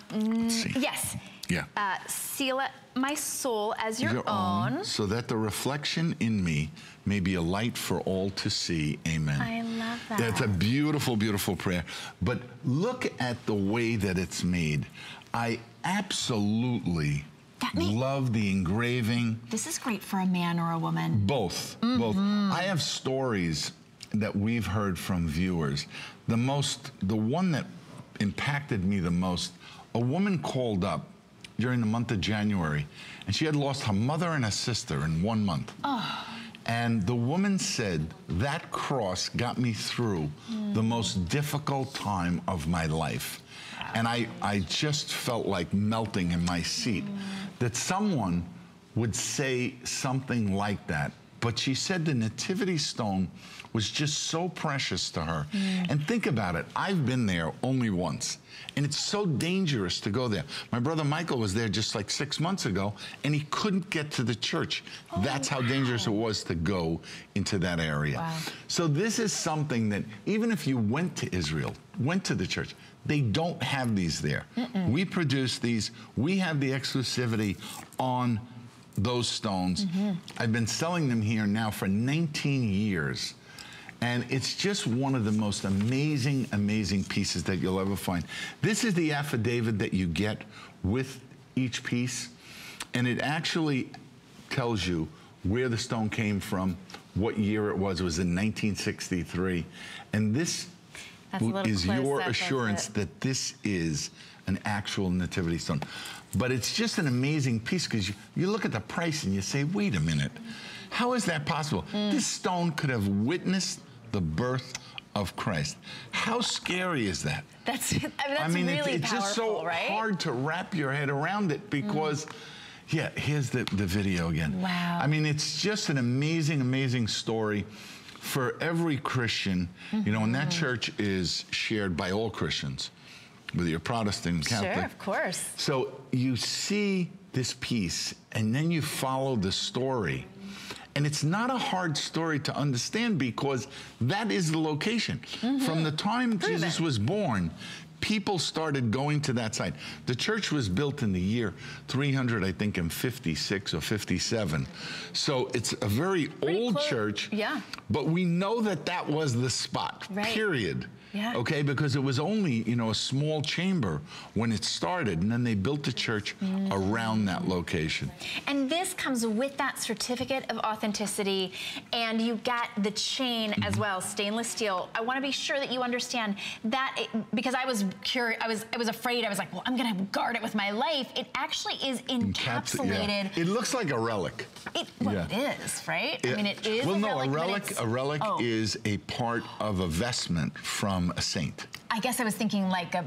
yes. Yeah. Uh, seal it, my soul as your, your own. own. So that the reflection in me may be a light for all to see. Amen. I love that. That's a beautiful, beautiful prayer. But look at the way that it's made. I absolutely Love the engraving. This is great for a man or a woman. Both, mm -hmm. both. Mm-hmm. I have stories that we've heard from viewers. The most, the one that impacted me the most, a woman called up during the month of January, and she had lost her mother and a sister in one month. Oh. And the woman said, that cross got me through mm. the most difficult time of my life. Wow. And I, I just felt like melting in my seat. Mm that someone would say something like that. But she said the nativity stone was just so precious to her. Mm. And think about it. I've been there only once. And it's so dangerous to go there. My brother Michael was there just like six months ago, and he couldn't get to the church. Oh, That's how wow. dangerous it was to go into that area. Wow. So this is something that even if you went to Israel, went to the church, they don't have these there. Mm -mm. We produce these. We have the exclusivity on those stones. Mm -hmm. I've been selling them here now for 19 years. And it's just one of the most amazing, amazing pieces that you'll ever find. This is the affidavit that you get with each piece. And it actually tells you where the stone came from, what year it was. It was in 1963. And this is your assurance that this is an actual nativity stone. But it's just an amazing piece because you, you, look at the price and you say, wait a minute, how is that possible? Mm. This stone could have witnessed the birth of Christ. How scary is that? That's, I mean, that's I mean, really it's, it's powerful, just so right? hard to wrap your head around it because, mm. yeah, here's the, the video again. Wow. I mean, it's just an amazing, amazing story for every Christian. You know, and that mm-hmm. church is shared by all Christians, whether you're Protestant, Catholic. Sure, of course. So you see this piece, and then you follow the story and it's not a hard story to understand because that is the location. Mm -hmm. From the time Prove Jesus it. was born, people started going to that site. The church was built in the year 300, I think, in 56 or 57. So it's a very Pretty old close. church. Yeah. But we know that that was the spot, right. period. Yeah. Okay, because it was only, you know, a small chamber when it started, and then they built the church mm. around that location. And this comes with that certificate of authenticity, and you got the chain mm -hmm. as well, stainless steel. I want to be sure that you understand that it, because I was curious, I was I was afraid. I was like, well, I'm going to guard it with my life. It actually is encapsulated. yeah. It looks like a relic. It, well, yeah. it is, right? It, I mean, it is. Well, a no, relic, a relic. A relic oh. is a part of a vestment from a saint. I guess I was thinking like a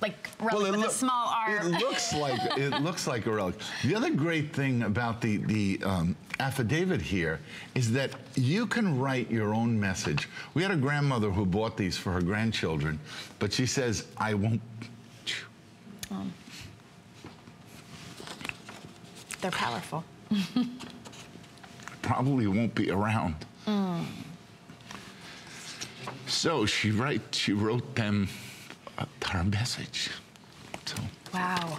like relic well, with a small R. It looks like it looks like a relic. The other great thing about the the um, affidavit here is that you can write your own message. We had a grandmother who bought these for her grandchildren, but she says, "I won't." Um, they're powerful. Probably won't be around. Mm. So she write, she wrote them her message. So. Wow.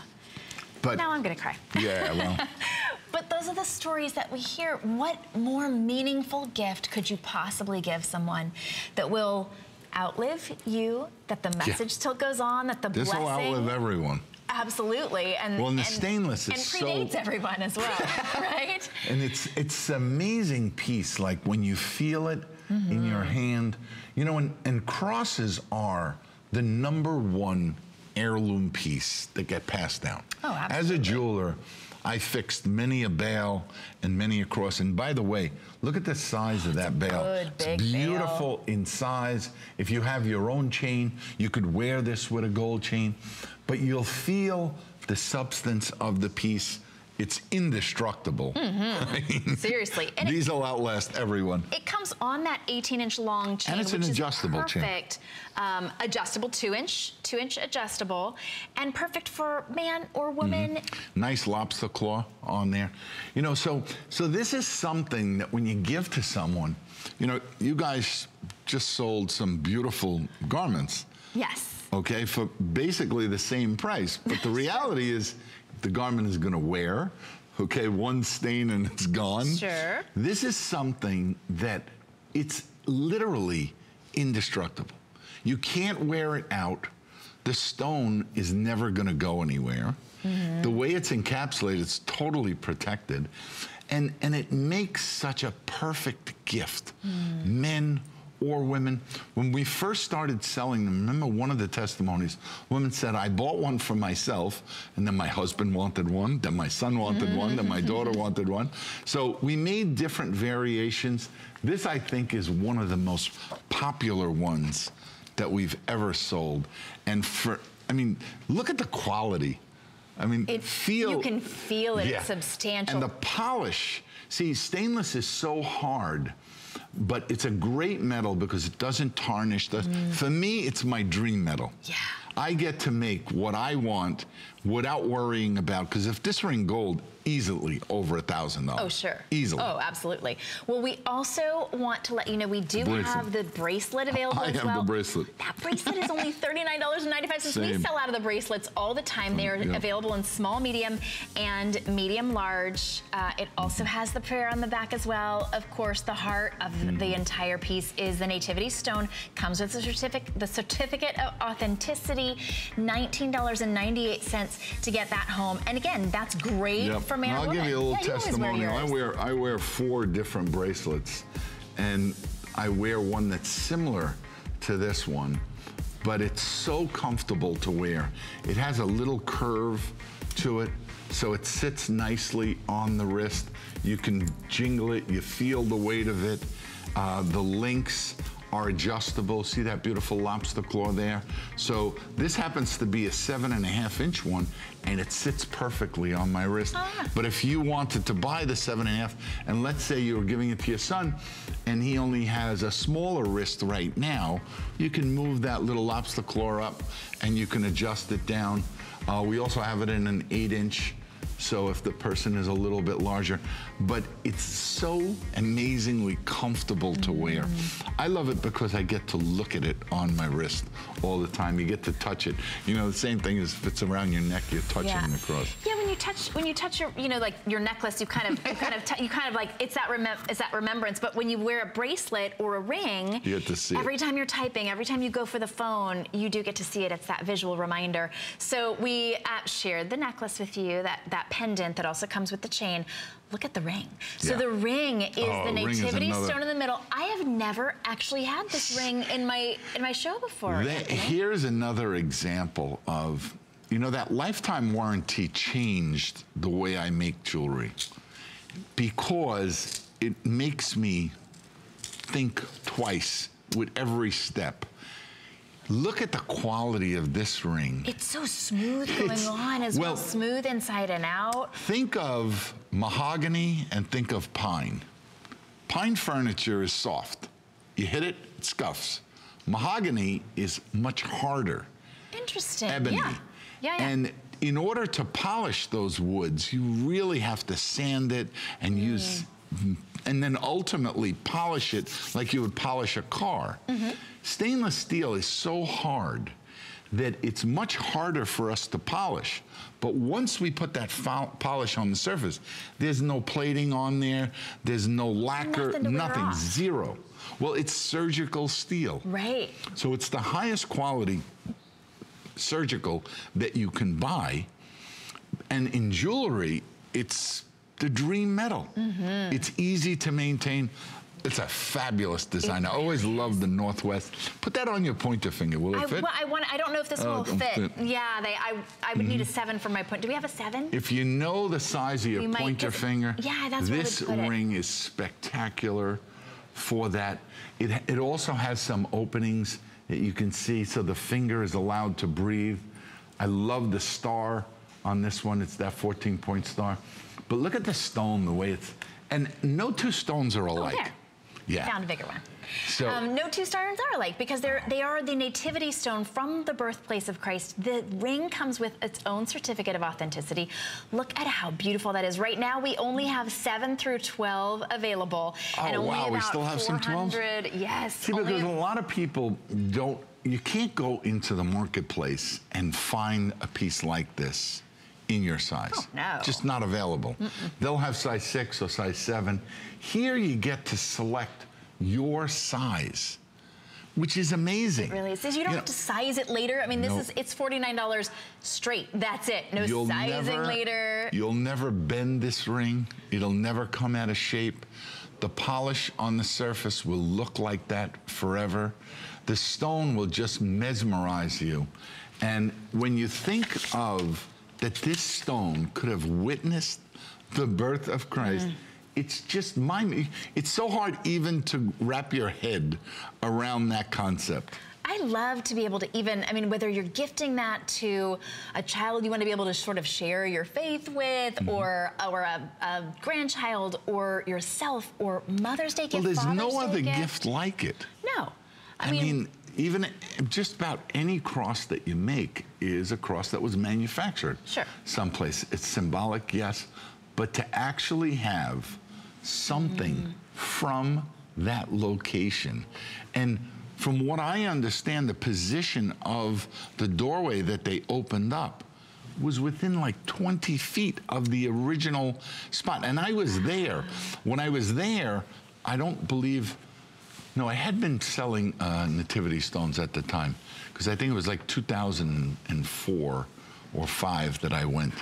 But now I'm gonna cry. Yeah, well. but those are the stories that we hear. What more meaningful gift could you possibly give someone that will outlive you, that the message yeah. still goes on, that the this blessing... This will outlive everyone. Absolutely, and well, and the and, stainless and predates so, everyone as well, right? And it's it's amazing piece. Like when you feel it mm -hmm. in your hand, you know, and, and crosses are the number one heirloom piece that get passed down. Oh, absolutely. As a jeweler, I fixed many a bail and many a cross. And by the way, look at the size of that bail. Good, it's beautiful bail. in size. If you have your own chain, you could wear this with a gold chain, but you'll feel the substance of the piece it's indestructible. Mm -hmm. I mean, Seriously. And these will outlast everyone. It comes on that 18 inch long chain, and it's an adjustable perfect. chain. Um, adjustable, two inch, two inch adjustable, and perfect for man or woman. Mm -hmm. Nice lobster claw on there. You know, so so this is something that when you give to someone, you know, you guys just sold some beautiful garments. Yes. Okay, for basically the same price. But the reality is the garment is going to wear. Okay, one stain and it's gone. Sure. This is something that it's literally indestructible. You can't wear it out. The stone is never going to go anywhere. Mm -hmm. The way it's encapsulated, it's totally protected. And, and it makes such a perfect gift. Mm. Men, or women. When we first started selling them, remember one of the testimonies, women said, I bought one for myself, and then my husband wanted one, then my son wanted one, then my daughter wanted one. So we made different variations. This, I think, is one of the most popular ones that we've ever sold. And for, I mean, look at the quality I mean, It- feel. you can feel it. It's substantial. And the polish, see, stainless is so hard, but it's a great metal because it doesn't tarnish. The, For me, it's my dream metal. Mm. Yeah. I get to make what I want without worrying about, because if this ring gold, easily over a thousand dollars. Oh, sure. Easily. Oh, absolutely. Well, we also want to let you know we do Bracelet. have the bracelet available I as have the bracelet. That bracelet is only $39.95. We sell out of the bracelets all the time. They are Yeah. available in small, medium, and medium large. Uh, it also has the prayer on the back as well. Of course, the heart of Mm-hmm. the entire piece is the nativity stone. Comes with the certificate, the certificate of authenticity. $19.98 to get that home. And again, that's great Yep. for man And or I'll woman. give you a little Yeah, always wear testimonial. I wear I wear four different bracelets, and I wear one that's similar to this one, but it's so comfortable to wear. It has a little curve to it, so it sits nicely on the wrist. You can jingle it. You feel the weight of it. Uh, the links are adjustable. See that beautiful lobster claw there? So this happens to be a seven and a half inch one and it sits perfectly on my wrist. But if you wanted to buy the seven and a half, and let's say you were giving it to your son and he only has a smaller wrist right now, you can move that little lobster claw up and you can adjust it down. Uh, we also have it in an eight inch so if the person is a little bit larger, but it's so amazingly comfortable to wear. I love it because I get to look at it on my wrist all the time. You get to touch it. You know, the same thing is if it's around your neck, you're touching Yeah. the cross. Yeah, when you touch when you touch your you know like your necklace, you kind of you kind of you kind of like it's that remem- it's that remembrance. But when you wear a bracelet or a ring, You get to see it. every time you're typing, every time you go for the phone, you do get to see it. It's that visual reminder. So we uh, shared the necklace with you, that that pendant that also comes with the chain. Look at the ring. So Yeah. the ring is Oh, the is nativity another- stone in the middle. I have never actually had this ring in my in my show before. That- here's another example of, you know, that lifetime warranty changed the way I make jewelry because it makes me think twice with every step. Look at the quality of this ring. It's so smooth going It's- on as well, well- smooth inside and out. Think of mahogany and think of pine. Pine furniture is soft. You hit it, it scuffs. Mahogany is much harder. Interesting. ebony. Yeah. Yeah, yeah. And in order to polish those woods, you really have to sand it and use, mm. And then ultimately polish it like you would polish a car. Stainless steel is so hard that it's much harder for us to polish. But once we put that polish on the surface, there's no plating on there, there's no lacquer, Nothing nothing, zero. Well, it's surgical steel. right. So it's the highest quality surgical that you can buy. And in jewelry, it's the dream metal. Mm-hmm. It's easy to maintain. It's a fabulous design. I always love the Northwest. Put that on your pointer finger. Will it I, fit? well, I want. I don't know if this Oh, will fit. fit. Mm-hmm. Yeah, they. I. I would need a seven for my point. Do we have a seven? If you know the size of your You might pointer just- finger, Yeah, that's this put it. ring is spectacular for that. It, it also has some openings that you can see so the finger is allowed to breathe. I love the star on this one. It's that 14 point star. But look at the stone, the way it's, and no two stones are alike. Oh, there. Yeah. Found a bigger one. So- um, no two stones are alike because they're they are the nativity stone from the birthplace of Christ. The ring comes with its own certificate of authenticity. Look at how beautiful that is. Right now we only have seven through twelve available, and Oh, only wow, we still have some 12s? 400. Yes. See, because a lot of people don't, you can't go into the marketplace and find a piece like this in your size. Oh, no. Just not available. They'll have size six or size seven. Here you get to select your size, which is amazing. Really, it says you don't know, have to size it later. I mean, this Nope. is it's forty nine dollars straight. That's it. No you'll sizing never, later. You'll never bend this ring. It'll never come out of shape. The polish on the surface will look like that forever. The stone will just mesmerize you. And when you think of that this stone could have witnessed the birth of Christ, it's just mind. It's so hard even to wrap your head around that concept. I love to be able to even, I mean, whether you're gifting that to a child you want to be able to sort of share your faith with, mm -hmm. or or a, a, grandchild, or yourself, or Mother's Day gift. Well, there's Father's no Day other gift. gift like it. No, I, I mean, mean even just about any cross that you make is a cross that was manufactured. Sure. Someplace. It's symbolic, yes, but to actually have something mm. from that location and from what I understand, the position of the doorway that they opened up was within like 20 feet of the original spot. And I was there. When I was there, I don't believe, no, I had been selling uh, nativity stones at the time because I think it was like 2004 or five that I went.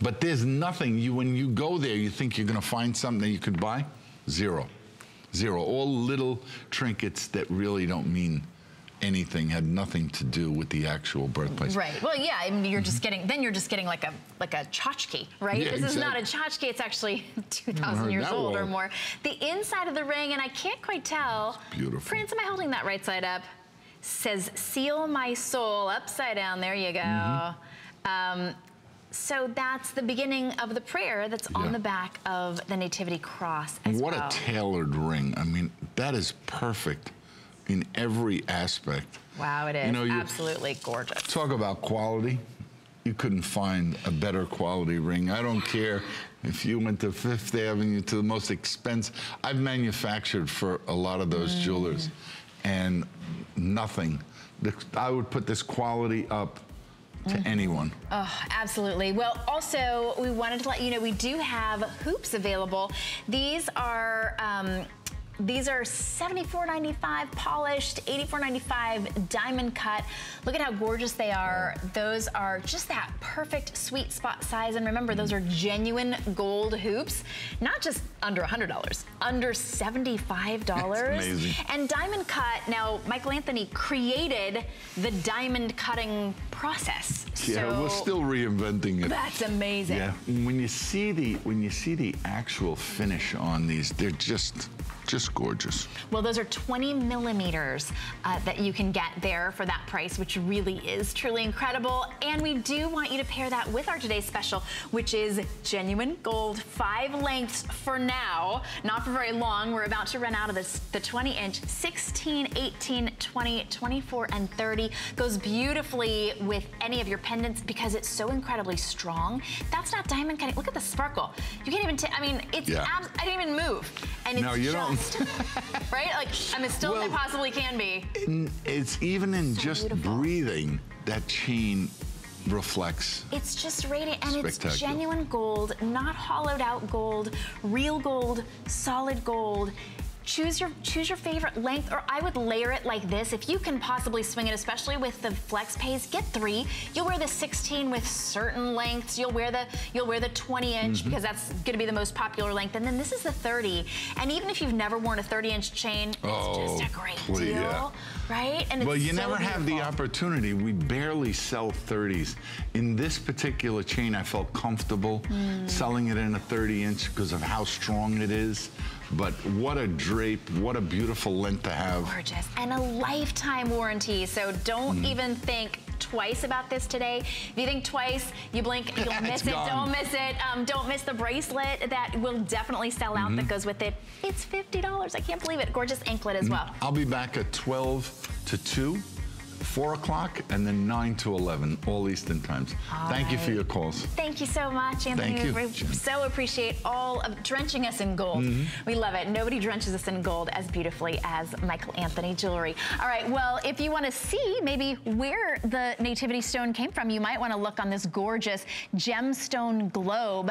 But there's nothing, you when you go there, you think you're gonna find something that you could buy? Zero. Zero. All little trinkets that really don't mean anything had nothing to do with the actual birthplace. Right. Well, yeah. I mean, you're just getting then you're just getting like a like a tchotchke, right? Yeah, this exactly. is not a tchotchke. It's actually 2,000 years old or more. The inside of the ring, and I can't quite tell. It's beautiful. Prince, am I holding that right side up? Says "Seal my soul" upside down. There you go. Mm -hmm. um, so that's the beginning of the prayer that's yeah. on the back of the Nativity cross as what well. a tailored ring. I mean, that is perfect in every aspect. Wow, it is you know, absolutely gorgeous. Talk about quality. You couldn't find a better quality ring. I don't care if you went to Fifth Avenue to the most expensive. I've manufactured for a lot of those mm. jewelers and nothing. I would put this quality up to mm. anyone. Oh, absolutely. Well, also, we wanted to let you know we do have hoops available. These are um, these are $74.95 polished, $84.95 diamond cut. Look at how gorgeous they are. Those are just that perfect sweet spot size. And remember, those are genuine gold hoops, not just under $100, under $75. That's amazing. And diamond cut, now Michael Anthony created the diamond cutting process. Yeah, so we're still reinventing it. That's amazing. Yeah, when you see the when you see the actual finish on these, they're just just gorgeous. Well, those are 20 millimeters uh, that you can get there for that price, which really is truly incredible. And we do want you to pair that with our today's special, which is genuine gold, five lengths for now, not for very long. We're about to run out of this, the 20 inch, 16, 18, 20, 24, and 30. Goes beautifully with any of your pendants because it's so incredibly strong. That's not diamond cutting. Look at the sparkle. You can't even, I mean, it's, yeah. I didn't even move. And it's no, you just right? Like, I'm as still well, as I possibly can be. It's even in so just beautiful. breathing, that chain reflects. It's just radiant and it's genuine gold, not hollowed out gold, real gold, solid gold choose your choose your favorite length, or I would layer it like this. If you can possibly swing it, especially with the flex pays, get three. You'll wear the 16 with certain lengths. You'll wear the you'll wear the 20 inch mm -hmm. because that's gonna be the most popular length. And then this is the 30. And even if you've never worn a 30 inch chain, oh, it's just a great deal. Yeah right? And well, you so never beautiful. have the opportunity. We barely sell 30s. In this particular chain, I felt comfortable mm. selling it in a 30 inch because of how strong it is. But what a drape, what a beautiful length to have. Gorgeous, and a lifetime warranty. So don't mm. even think twice about this today. If you think twice, you blink, you'll miss it. Gone. Don't miss it. Um, don't miss the bracelet that will definitely sell out mm -hmm. that mm-hmm. goes with it. It's $50. I can't believe it. Gorgeous anklet as well. I'll be back at 12 to 2. 4 o'clock, and then 9 to 11, all Eastern times. All Thank right. you for your calls. Thank you so much, Anthony. Thank you. We so appreciate all of drenching us in gold. Mm -hmm. We love it. Nobody drenches us in gold as beautifully as Michael Anthony jewelry. All right, well, if you want to see maybe where the nativity stone came from, you might want to look on this gorgeous gemstone globe.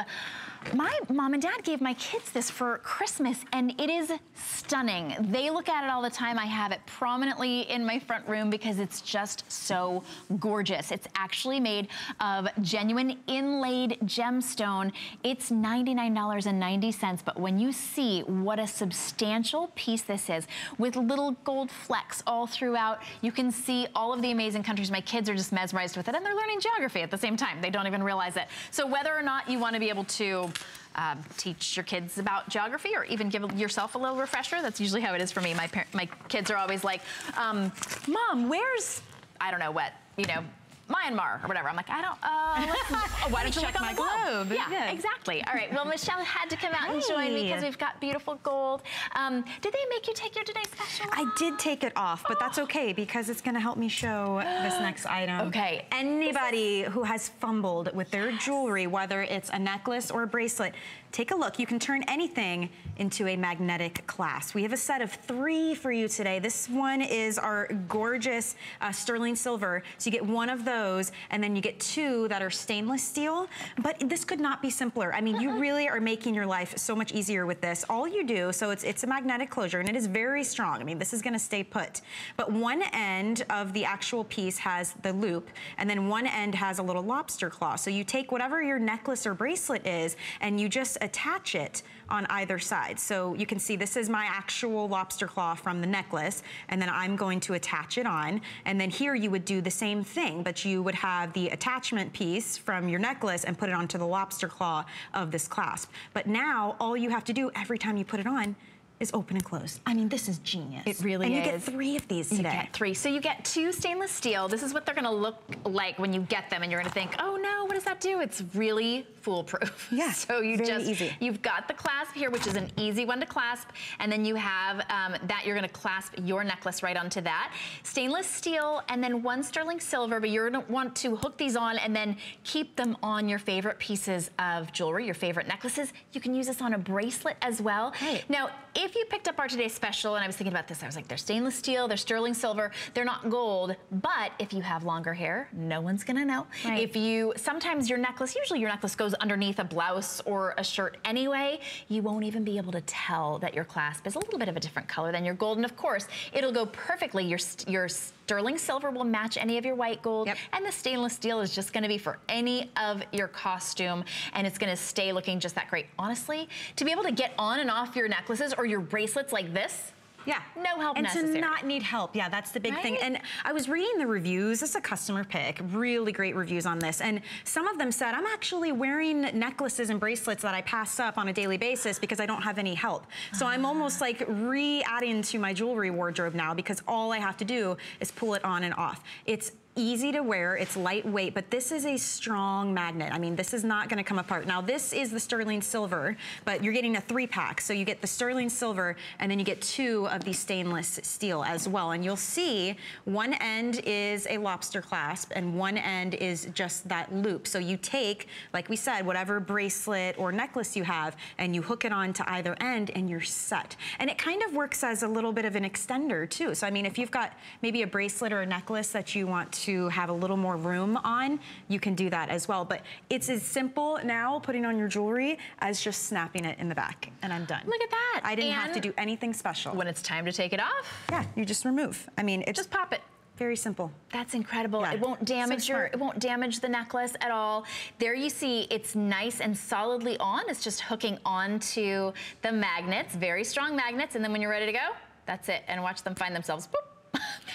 My mom and dad gave my kids this for Christmas and it is stunning. They look at it all the time. I have it prominently in my front room because it's just so gorgeous. It's actually made of genuine inlaid gemstone. It's $99.90, but when you see what a substantial piece this is with little gold flecks all throughout, you can see all of the amazing countries. My kids are just mesmerized with it and they're learning geography at the same time. They don't even realize it. So whether or not you want to be able to um, teach your kids about geography or even give yourself a little refresher. That's usually how it is for me. My, my kids are always like, um, Mom, where's, I don't know what, you know, Myanmar or whatever. I'm like, I don't, uh, oh, why don't you check look on my the globe? globe. Yeah, Yeah. exactly. All right, well, Michelle had to come out and join me because we've got beautiful gold. Um, did they make you take your Today Special I did take it off, but that's Oh. okay because it's gonna help me show this next item. Okay. Anybody who has fumbled with their jewelry, whether it's a necklace or a bracelet, take a look. You can turn anything into a magnetic clasp. We have a set of three for you today. This one is our gorgeous uh, sterling silver. So you get one of those, and then you get two that are stainless steel. But this could not be simpler. I mean, you really are making your life so much easier with this. All you do, so it's it's a magnetic closure, and it is very strong. I mean, this is going to stay put. But one end of the actual piece has the loop, and then one end has a little lobster claw. So you take whatever your necklace or bracelet is, and you just attach it on either side. So you can see this is my actual lobster claw from the necklace, and then I'm going to attach it on. And then here you would do the same thing, but you would have the attachment piece from your necklace and put it onto the lobster claw of this clasp. But now all you have to do every time you put it on is open and closed. I mean, this is genius. It really and is. And you get three of these You today. get three. So you get two stainless steel. This is what they're gonna look like when you get them and you're gonna think, oh no, what does that do? It's really foolproof. Yeah, So you very just, easy. you've got the clasp here, which is an easy one to clasp. And then you have um, that you're gonna clasp your necklace right onto that. Stainless steel and then one sterling silver, but you're gonna want to hook these on and then keep them on your favorite pieces of jewelry, your favorite necklaces. You can use this on a bracelet as well. Right. Now, if you picked up our today's special, and I was thinking about this, I was like, they're stainless steel, they're sterling silver, they're not gold, but if you have longer hair, no one's gonna know. Right. If you, sometimes your necklace, usually your necklace goes underneath a blouse or a shirt anyway, you won't even be able to tell that your clasp is a little bit of a different color than your gold. And of course, it'll go perfectly. Your, your sterling silver will match any of your white gold, Yep. and the stainless steel is just gonna be for any of your costume, and it's gonna stay looking just that great. Honestly, to be able to get on and off your necklaces or your bracelets like this, Yeah. No help and necessary. to not need help. Yeah, that's the big thing. And I was reading the reviews. This is a customer pick. Really great reviews on this. And some of them said, I'm actually wearing necklaces and bracelets that I pass up on a daily basis because I don't have any help. So I'm Ah. almost like re-adding to my jewelry wardrobe now because all I have to do is pull it on and off. It's easy to wear, it's lightweight, but this is a strong magnet. I mean, this is not gonna come apart. Now, this is the sterling silver, but you're getting a three pack. So you get the sterling silver, and then you get two of the stainless steel as well. And you'll see one end is a lobster clasp, and one end is just that loop. So you take, like we said, whatever bracelet or necklace you have, and you hook it on to either end, and you're set. And it kind of works as a little bit of an extender, too. So, I mean, if you've got maybe a bracelet or a necklace that you want to have a little more room on, you can do that as well. But it's as simple now, putting on your jewelry, as just snapping it in the back, and I'm done. Look at that. I didn't have to do anything special. when it's time to take it off, yeah, you just remove. I mean, it's just pop it. very simple. That's incredible. Yeah. It won't damage So your it won't damage the necklace at all. There you see it's nice and solidly on. It's just hooking onto the magnets, very strong magnets, and then when you're ready to go, that's it. And watch them find themselves. Boop.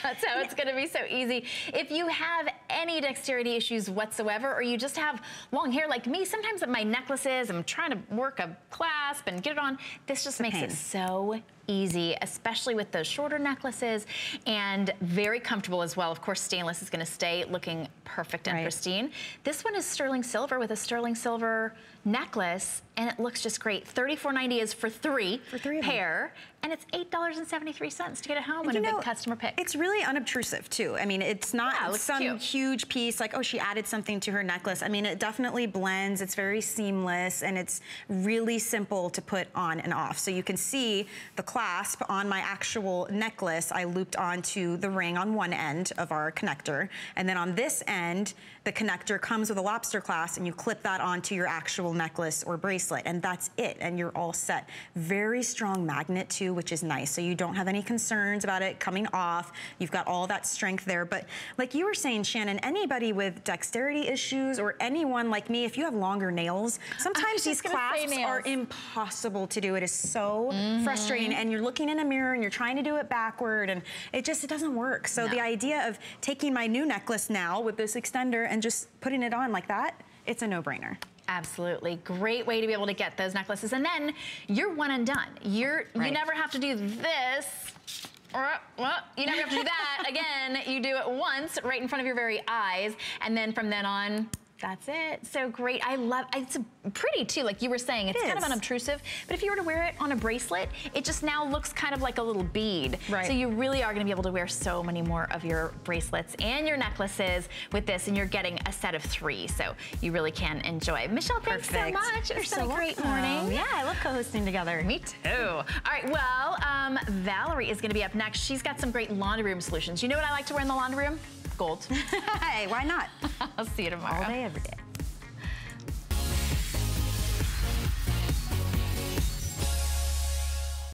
That's how it's gonna be so easy. If you have any dexterity issues whatsoever, or you just have long hair like me, sometimes with my necklaces, I'm trying to work a clasp and get it on, this just makes pain. it so easy, especially with those shorter necklaces and very comfortable as well. Of course, stainless is gonna stay looking perfect and Right. pristine. This one is sterling silver with a sterling silver necklace and it looks just great. $34.90 is for three, For three pair and it's $8.73 to get it home in You a know, big customer pick. It's really unobtrusive too. I mean, it's not Yeah, it some cute. huge piece like, oh, she added something to her necklace. I mean, it definitely blends. It's very seamless and it's really simple to put on and off. So you can see the clasp on my actual necklace. I looped onto the ring on one end of our connector. And then on this end, the connector comes with a lobster clasp and you clip that onto your actual necklace or bracelet. And that's it. And you're all set. Very strong magnet too, which is nice. So you don't have any concerns about it coming off. You've got all that strength there. But like you were saying, Shannon, anybody with dexterity issues or anyone like me, if you have longer nails, sometimes these clasps are impossible to do. It is so Mm-hmm. frustrating. And you're looking in a mirror and you're trying to do it backward and it just, it doesn't work. So the idea of taking my new necklace now with this extender and just putting it on like that, it's a no-brainer. Absolutely. Great way to be able to get those necklaces. And then you're one and done. You're right. you never have to do this. Well, you never have to do that again. You do it once right in front of your very eyes. And then from then on, that's it. So great. I love it's pretty too. Like you were saying, it's it kind of unobtrusive. But if you were to wear it on a bracelet, it just now looks kind of like a little bead. Right. So you really are going to be able to wear so many more of your bracelets and your necklaces with this, and you're getting a set of three. So you really can enjoy. Michelle, thanks Perfect. so much. It's been so a great awesome. morning. Yeah, I love co-hosting together. Me too. All right. Well, um, Valerie is going to be up next. She's got some great laundry room solutions. You know what I like to wear in the laundry room? Gold. hey, why not? I'll see you tomorrow. All day, every day.